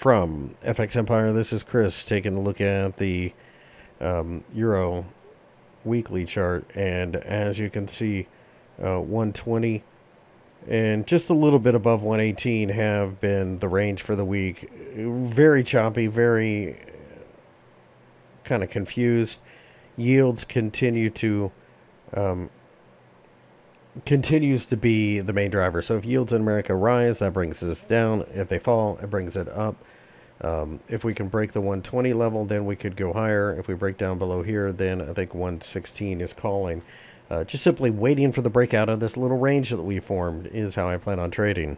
From FX Empire, this is Chris taking a look at the um, Euro weekly chart. And as you can see, uh, 120 and just a little bit above 118 have been the range for the week. Very choppy, very kind of confused. Yields continue to um, continues to be the main driver. So if yields in America rise, that brings us down. If they fall, it brings it up. Um, if we can break the 120 level, then we could go higher. If we break down below here, then I think 116 is calling. Uh, just simply waiting for the breakout of this little range that we formed is how I plan on trading.